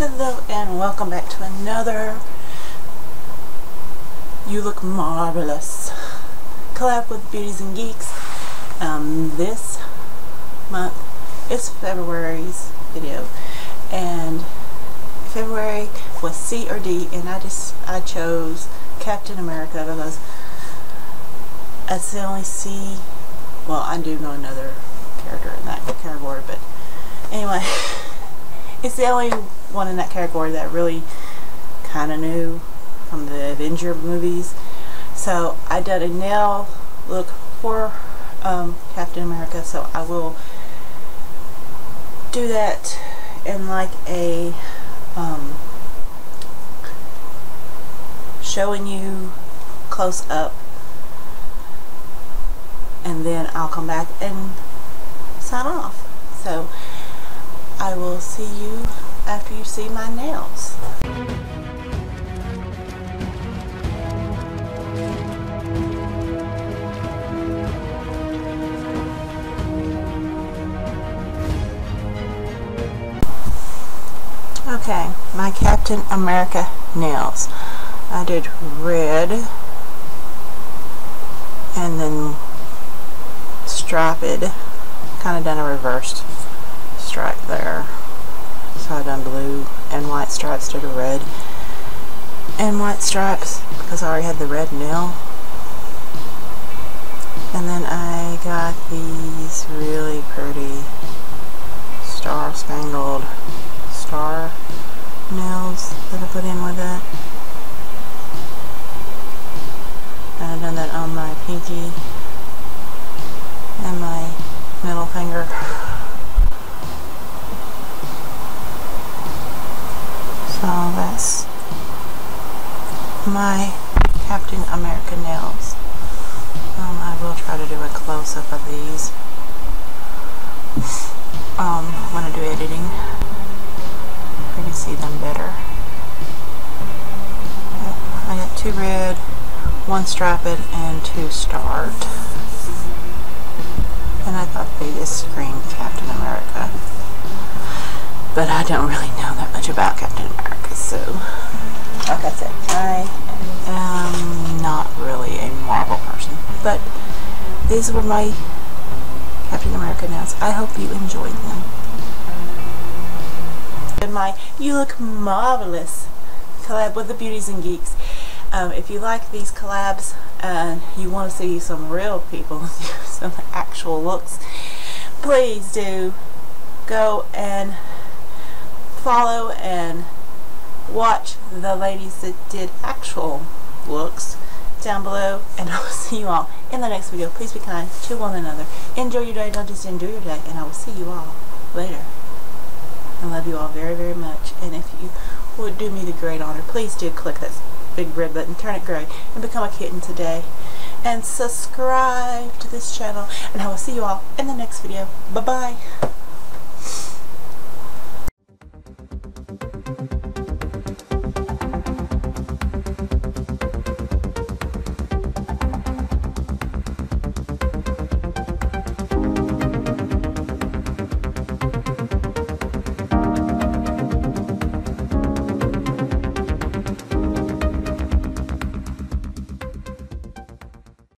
Hello and welcome back to another You Look Marvelous collab with Beauties and Geeks. Um, this month is February's video and February was C or D and I just I chose Captain America because that's the only C well I do know another character in that category but anyway it's the only one in that category that I really kind of knew from the Avenger movies. So I did a nail look for um, Captain America, so I will do that in like a um, showing you close up and then I'll come back and sign off. So I will see you after you see my nails. Okay, my Captain America nails. I did red and then striped, kind of done a reversed stripe there. I done blue and white stripes to the red and white stripes because I already had the red nail. And then I got these really pretty star spangled star nails that I put in with it. And I've done that on my pinky and my middle finger. My Captain America nails. Um, I will try to do a close-up of these um, when I do editing. You can see them better. I got two red, one striped, and two starred. And I thought they just screamed Captain America. But I don't really know that much about Captain America, so these were my Captain America nails. I hope you enjoyed them. And my You Look Marvelous collab with the Beauties and Geeks. Um, if you like these collabs and you want to see some real people, some actual looks, please do go and follow and watch the ladies that did actual looks down below and I will see you all in the next video. Please be kind to one another. Enjoy your day. Don't just enjoy your day. And I will see you all later. I love you all very, very much. And if you would do me the great honor, please do click that big red button, turn it gray, and become a kitten today. And subscribe to this channel. And I will see you all in the next video. Bye-bye.